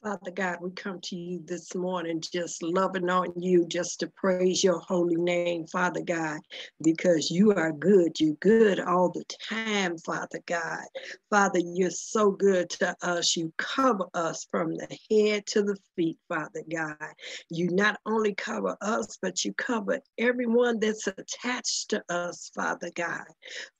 Father God, we come to you this morning just loving on you, just to praise your holy name, Father God, because you are good. You're good all the time, Father God. Father, you're so good to us. You cover us from the head to the feet, Father God. You not only cover us, but you cover everyone that's attached to us, Father God.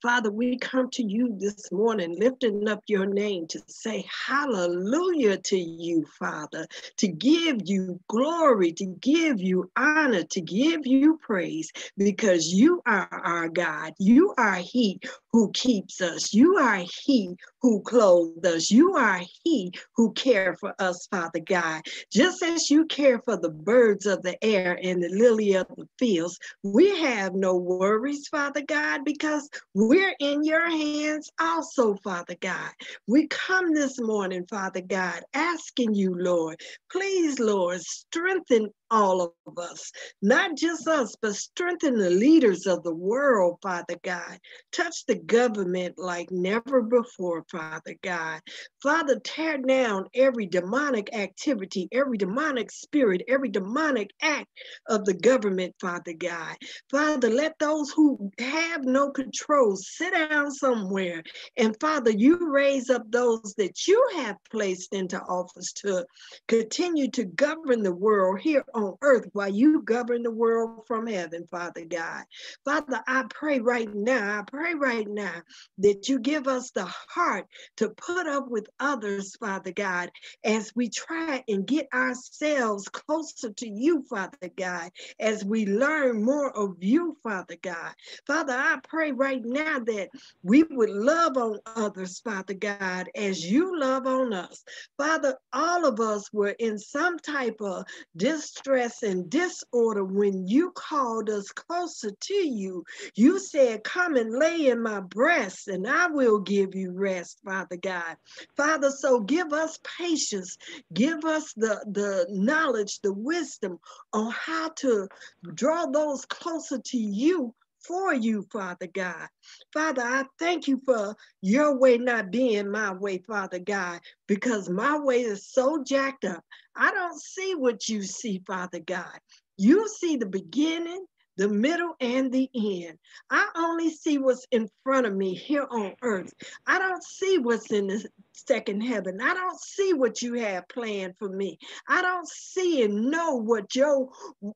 Father, we come to you this morning lifting up your name to say hallelujah to you, Father, to give you glory, to give you honor, to give you praise, because you are our God. You are He who keeps us. You are He who clothed us. You are He who care for us, Father God. Just as you care for the birds of the air and the lily of the fields, we have no worries, Father God, because we're in your hands also, Father God. We come this morning, Father God, asking you, Lord, please, Lord, strengthen all of us, not just us, but strengthen the leaders of the world, Father God. Touch the government like never before, Father God. Father, tear down every demonic activity, every demonic spirit, every demonic act of the government, Father God. Father, let those who have no control sit down somewhere. And Father, you raise up those that you have placed into office to continue to govern the world here on earth while you govern the world from heaven, Father God. Father, I pray right now, I pray right now that you give us the heart to put up with others, Father God, as we try and get ourselves closer to you, Father God, as we learn more of you, Father God. Father, I pray right now that we would love on others, Father God, as you love on us. Father, all of us were in some type of distress and disorder when you called us closer to you. You said, Come and lay in my breast, and I will give you rest, Father God. Father, so give us patience, give us the, the knowledge, the wisdom on how to draw those closer to you for you, Father God. Father, I thank you for your way not being my way, Father God, because my way is so jacked up. I don't see what you see, Father God. You see the beginning, the middle, and the end. I only see what's in front of me here on earth. I don't see what's in the second heaven. I don't see what you have planned for me. I don't see and know what your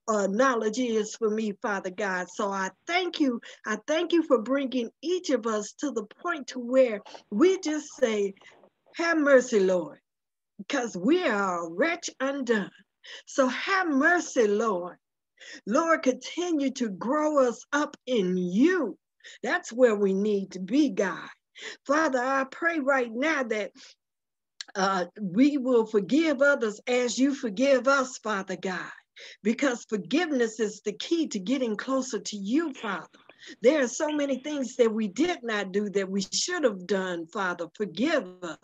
uh, knowledge is for me, Father God. So I thank you. I thank you for bringing each of us to the point to where we just say, have mercy, Lord, because we are a wretch undone. So have mercy, Lord. Lord, continue to grow us up in you. That's where we need to be, God. Father, I pray right now that uh, we will forgive others as you forgive us, Father God, because forgiveness is the key to getting closer to you, Father. There are so many things that we did not do that we should have done, Father. Forgive us.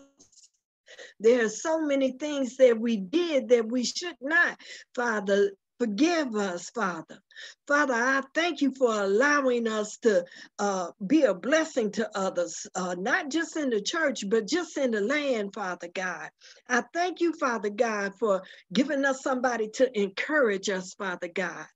There are so many things that we did that we should not, Father. Forgive us, Father. Father, I thank you for allowing us to uh, be a blessing to others, uh, not just in the church, but just in the land, Father God. I thank you, Father God, for giving us somebody to encourage us, Father God.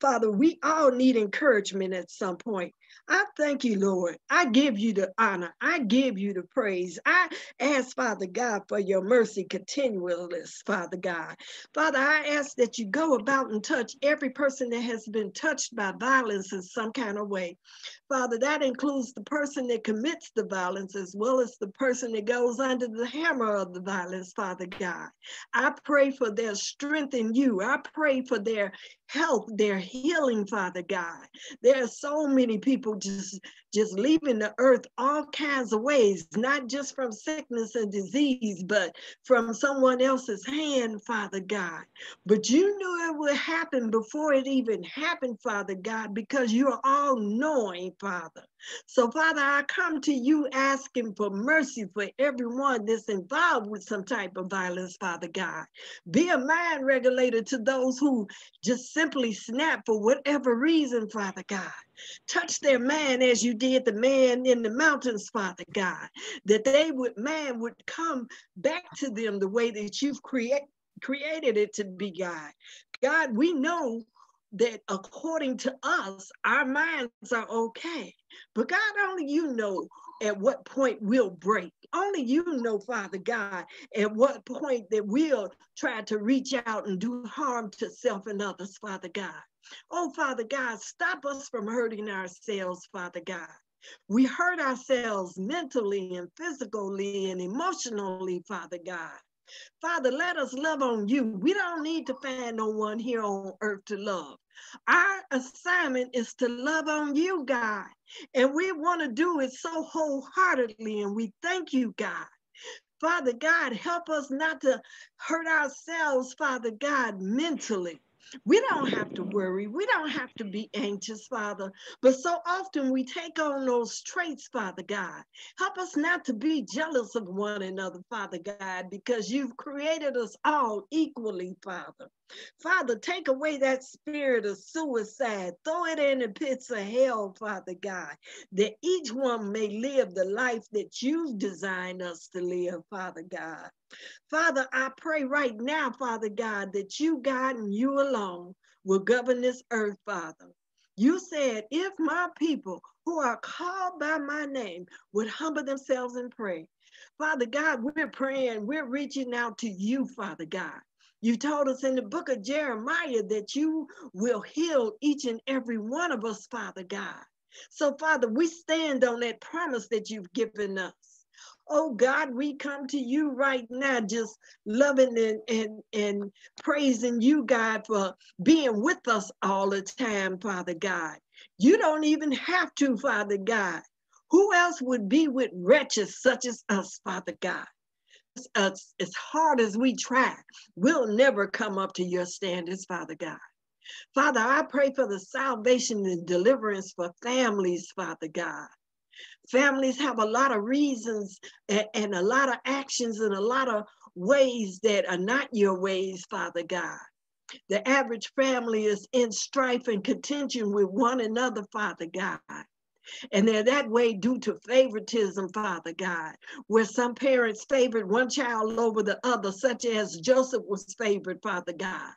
Father, we all need encouragement at some point. I thank you, Lord. I give you the honor. I give you the praise. I ask, Father God, for your mercy continually, Father God. Father, I ask that you go about and touch every person that has been touched by violence in some kind of way. Father, that includes the person that commits the violence as well as the person that goes under the hammer of the violence, Father God. I pray for their strength in you. I pray for their health, their healing, Father God. There are so many people just, just leaving the earth all kinds of ways, not just from sickness and disease, but from someone else's hand, Father God. But you knew it would happen before it even happened, Father God, because you are all knowing, Father. So, Father, I come to you asking for mercy for everyone that's involved with some type of violence, Father God. Be a mind regulator to those who just simply snap for whatever reason, Father God. Touch their mind as you did the man in the mountains, Father God, that they would, man would come back to them the way that you've create, created it to be, God. God, we know that according to us, our minds are okay. But God, only you know at what point we'll break. Only you know, Father God, at what point that we'll try to reach out and do harm to self and others, Father God. Oh, Father God, stop us from hurting ourselves, Father God. We hurt ourselves mentally and physically and emotionally, Father God. Father, let us love on you. We don't need to find no one here on earth to love. Our assignment is to love on you, God. And we want to do it so wholeheartedly. And we thank you, God. Father God, help us not to hurt ourselves, Father God, mentally. We don't have to worry. We don't have to be anxious, Father. But so often we take on those traits, Father God. Help us not to be jealous of one another, Father God, because you've created us all equally, Father. Father, take away that spirit of suicide. Throw it in the pits of hell, Father God, that each one may live the life that you've designed us to live, Father God. Father, I pray right now, Father God, that you, God, and you alone will govern this earth, Father. You said, if my people who are called by my name would humble themselves and pray. Father God, we're praying, we're reaching out to you, Father God. You told us in the book of Jeremiah that you will heal each and every one of us, Father God. So, Father, we stand on that promise that you've given us. Oh God, we come to you right now, just loving and, and, and praising you, God, for being with us all the time, Father God. You don't even have to, Father God. Who else would be with wretches such as us, Father God? As, as hard as we try, we'll never come up to your standards, Father God. Father, I pray for the salvation and deliverance for families, Father God. Families have a lot of reasons and, and a lot of actions and a lot of ways that are not your ways, Father God. The average family is in strife and contention with one another, Father God. And they're that way due to favoritism, Father God, where some parents favored one child over the other, such as Joseph was favored, Father God.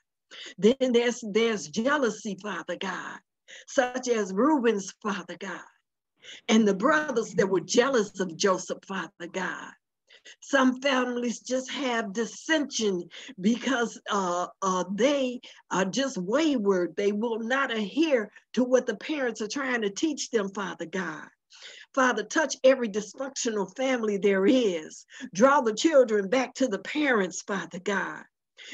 Then there's, there's jealousy, Father God, such as Reuben's, Father God and the brothers that were jealous of Joseph, Father God. Some families just have dissension because uh, uh, they are just wayward. They will not adhere to what the parents are trying to teach them, Father God. Father, touch every dysfunctional family there is. Draw the children back to the parents, Father God.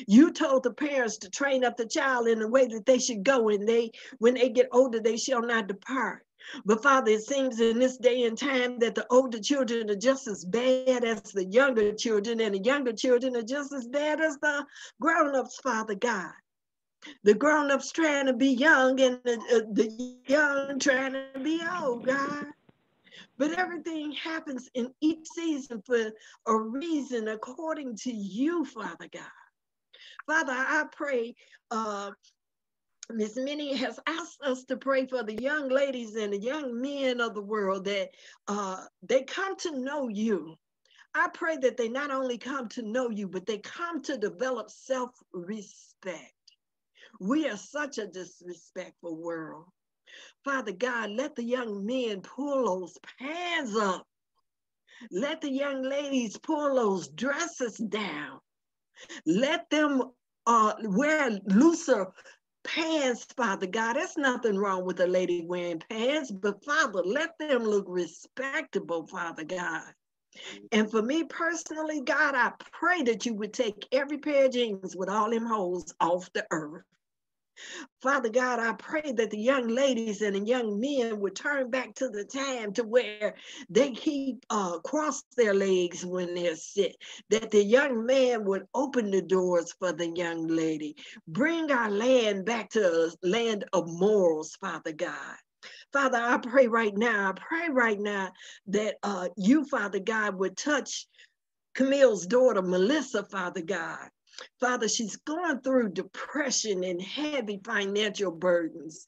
You told the parents to train up the child in the way that they should go, and they, when they get older, they shall not depart. But Father, it seems in this day and time that the older children are just as bad as the younger children, and the younger children are just as bad as the grown-ups, Father God. The grown-ups trying to be young and the, uh, the young trying to be old, God. But everything happens in each season for a reason according to you, Father God. Father, I pray uh, Miss Minnie has asked us to pray for the young ladies and the young men of the world that uh, they come to know you. I pray that they not only come to know you, but they come to develop self respect. We are such a disrespectful world. Father God, let the young men pull those pants up. Let the young ladies pull those dresses down. Let them uh, wear looser pants, Father God. There's nothing wrong with a lady wearing pants, but Father, let them look respectable, Father God. And for me personally, God, I pray that you would take every pair of jeans with all them holes off the earth. Father God, I pray that the young ladies and the young men would turn back to the time to where they keep uh, cross their legs when they're sick, that the young man would open the doors for the young lady. Bring our land back to a land of morals, Father God. Father, I pray right now, I pray right now that uh, you, Father God, would touch Camille's daughter, Melissa, Father God. Father, she's going through depression and heavy financial burdens.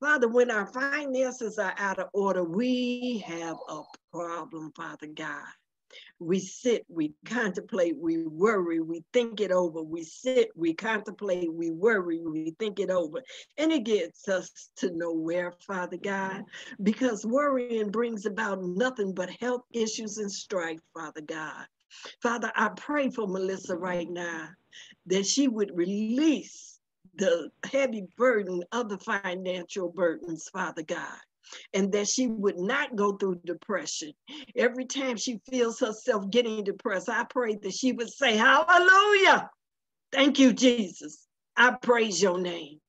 Father, when our finances are out of order, we have a problem, Father God. We sit, we contemplate, we worry, we think it over. We sit, we contemplate, we worry, we think it over. And it gets us to nowhere, Father God, because worrying brings about nothing but health issues and strife, Father God. Father, I pray for Melissa right now that she would release the heavy burden of the financial burdens, Father God. And that she would not go through depression. Every time she feels herself getting depressed, I pray that she would say, Hallelujah. Thank you, Jesus. I praise your name.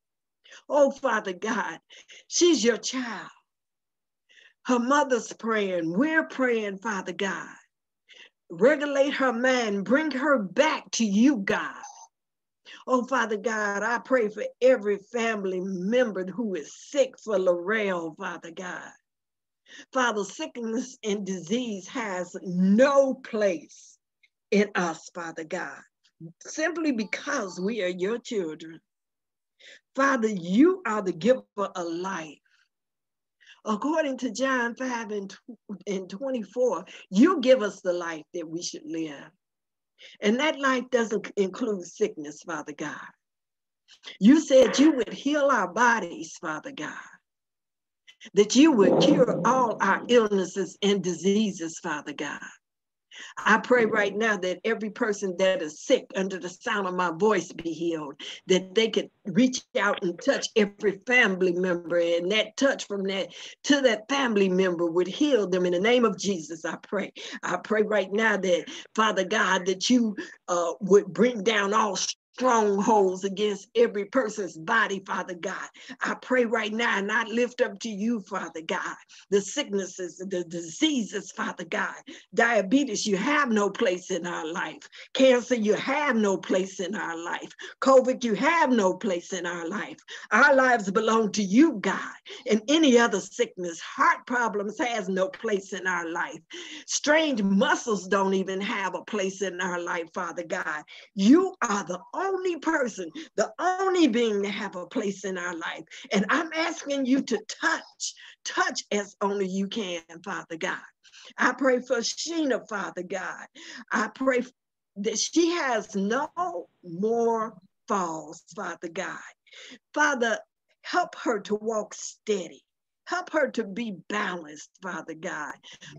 Oh, Father God, she's your child. Her mother's praying. We're praying, Father God. Regulate her mind. Bring her back to you, God. Oh, Father God, I pray for every family member who is sick for Laurel, Father God. Father, sickness and disease has no place in us, Father God, simply because we are your children. Father, you are the giver of life. According to John 5 and, and 24, you give us the life that we should live. And that life doesn't include sickness, Father God. You said you would heal our bodies, Father God. That you would cure all our illnesses and diseases, Father God. I pray right now that every person that is sick under the sound of my voice be healed, that they could reach out and touch every family member, and that touch from that to that family member would heal them in the name of Jesus. I pray. I pray right now that, Father God, that you uh, would bring down all strongholds against every person's body, Father God. I pray right now and I lift up to you, Father God, the sicknesses, the diseases, Father God. Diabetes, you have no place in our life. Cancer, you have no place in our life. COVID, you have no place in our life. Our lives belong to you, God. And any other sickness, heart problems has no place in our life. Strange muscles don't even have a place in our life, Father God. You are the only person, the only being to have a place in our life. And I'm asking you to touch, touch as only you can, Father God. I pray for Sheena, Father God. I pray that she has no more falls, Father God. Father, help her to walk steady. Help her to be balanced, Father God.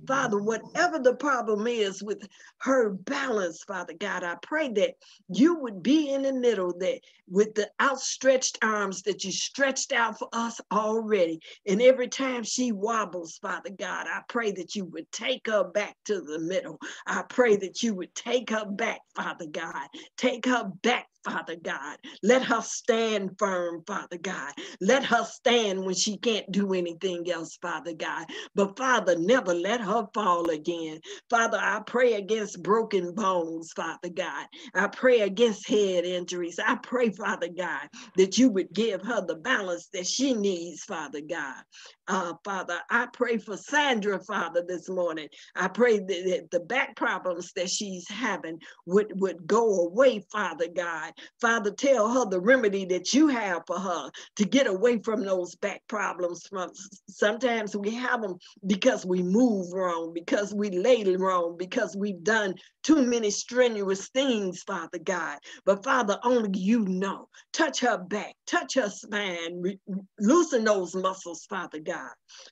Father, whatever the problem is with her balance, Father God, I pray that you would be in the middle, that with the outstretched arms that you stretched out for us already. And every time she wobbles, Father God, I pray that you would take her back to the middle. I pray that you would take her back, Father God. Take her back Father God. Let her stand firm, Father God. Let her stand when she can't do anything else, Father God. But Father, never let her fall again. Father, I pray against broken bones, Father God. I pray against head injuries. I pray, Father God, that you would give her the balance that she needs, Father God. Uh, Father, I pray for Sandra, Father, this morning. I pray that the back problems that she's having would, would go away, Father God. Father, tell her the remedy that you have for her to get away from those back problems. From sometimes we have them because we move wrong, because we lay wrong, because we've done too many strenuous things, Father God. But Father, only you know. Touch her back, touch her spine, loosen those muscles, Father God.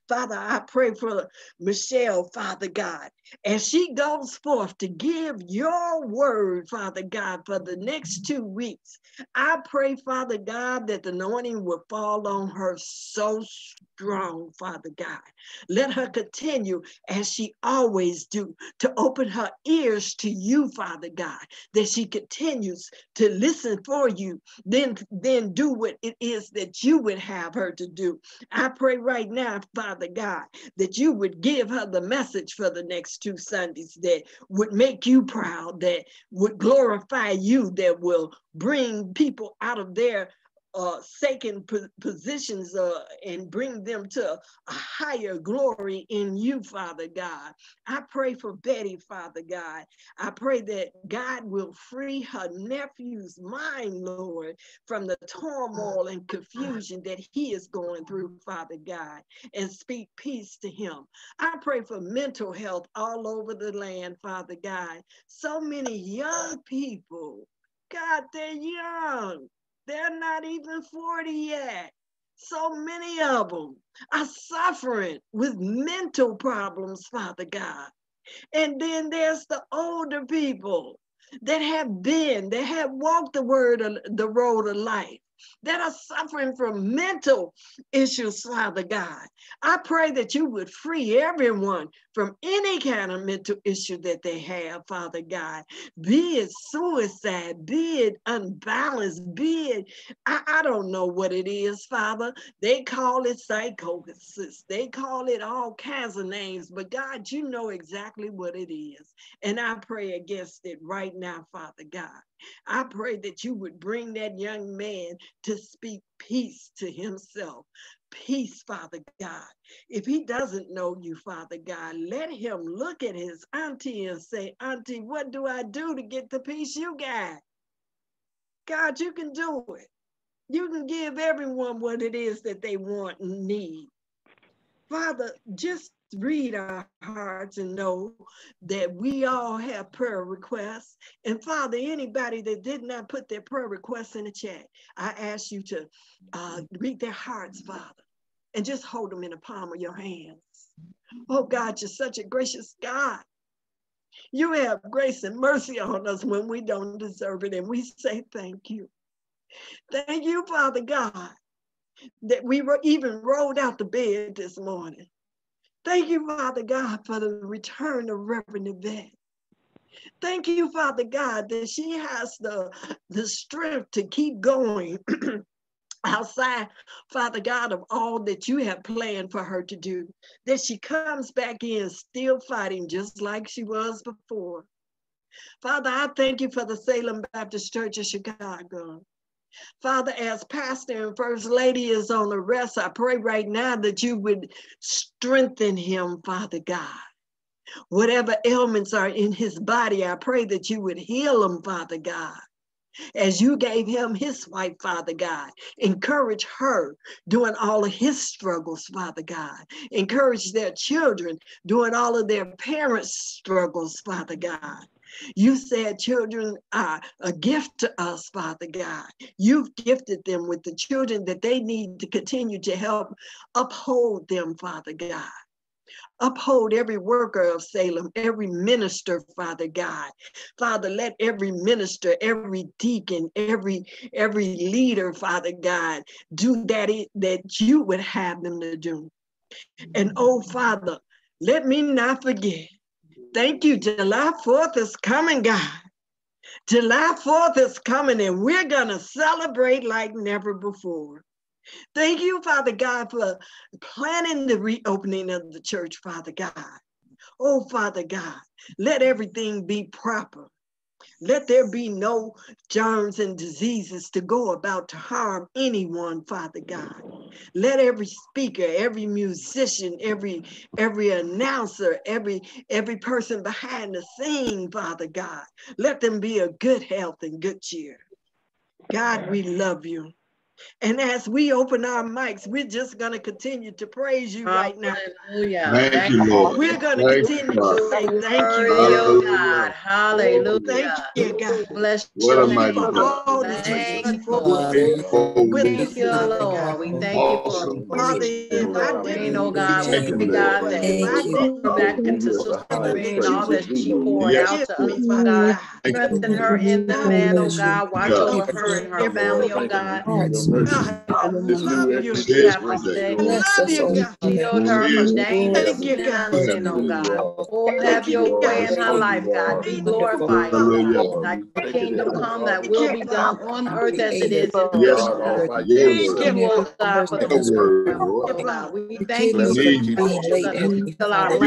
Father, I pray for Michelle, Father God, as she goes forth to give your word, Father God, for the next two weeks. I pray, Father God, that the anointing will fall on her so strong, Father God. Let her continue, as she always do, to open her ears to you, Father God, that she continues to listen for you, then, then do what it is that you would have her to do. I pray right now, Father God, that you would give her the message for the next two Sundays that would make you proud, that would glorify you, that will bring people out of their uh, second positions uh, and bring them to a higher glory in you, Father God. I pray for Betty, Father God. I pray that God will free her nephew's mind, Lord, from the turmoil and confusion that he is going through, Father God, and speak peace to him. I pray for mental health all over the land, Father God. So many young people, God, they're young they're not even 40 yet. So many of them are suffering with mental problems, Father God. And then there's the older people that have been, that have walked the word of the road of life that are suffering from mental issues, Father God. I pray that you would free everyone from any kind of mental issue that they have, Father God. Be it suicide, be it unbalanced, be it, I, I don't know what it is, Father. They call it psychosis, they call it all kinds of names, but God, you know exactly what it is. And I pray against it right now, Father God. I pray that you would bring that young man to speak peace to himself. Peace, Father God. If he doesn't know you, Father God, let him look at his auntie and say, Auntie, what do I do to get the peace you got? God, you can do it. You can give everyone what it is that they want and need. Father, just read our hearts and know that we all have prayer requests. And Father, anybody that did not put their prayer requests in the chat, I ask you to uh, read their hearts, Father, and just hold them in the palm of your hands. Oh God, you're such a gracious God. You have grace and mercy on us when we don't deserve it, and we say thank you. Thank you, Father God, that we were even rolled out the bed this morning. Thank you, Father God, for the return of Reverend Yvette. Thank you, Father God, that she has the, the strength to keep going outside, Father God, of all that you have planned for her to do. That she comes back in still fighting just like she was before. Father, I thank you for the Salem Baptist Church of Chicago. Father, as pastor and first lady is on the rest, I pray right now that you would strengthen him, Father God. Whatever ailments are in his body, I pray that you would heal him, Father God. As you gave him his wife, Father God, encourage her doing all of his struggles, Father God. Encourage their children doing all of their parents' struggles, Father God. You said children are a gift to us, Father God. You've gifted them with the children that they need to continue to help uphold them, Father God. Uphold every worker of Salem, every minister, Father God. Father, let every minister, every deacon, every every leader, Father God, do that it, that you would have them to do. And oh, Father, let me not forget Thank you. July 4th is coming, God. July 4th is coming, and we're going to celebrate like never before. Thank you, Father God, for planning the reopening of the church, Father God. Oh, Father God, let everything be proper. Let there be no germs and diseases to go about to harm anyone, Father God. Let every speaker, every musician, every every announcer, every every person behind the scene, Father God, let them be a good health and good cheer. God, we love you. And as we open our mics, we're just going to continue to praise you right now. Hallelujah. Thank, thank you, Lord. We're going to continue to say thank you, Lord. God. Hallelujah. Thank you, God. Bless what you. Thank you for all that thank you for Thank you, Lord. We thank you for Father, if I didn't, oh God, we thank God that if I didn't go back into Sister Lorraine, all that she poured out to us, God, strengthen her in the man, oh God, watch over her and her family, oh God. Bless us, God. Shield her from danger, sin, and sin, oh God. Lord, have your way in her life, God. Be glorified, God. Thy kingdom come, that will be done on earth as it is in heaven. Thank you, God, for the word, God. We thank you for being late, Heavenly Father.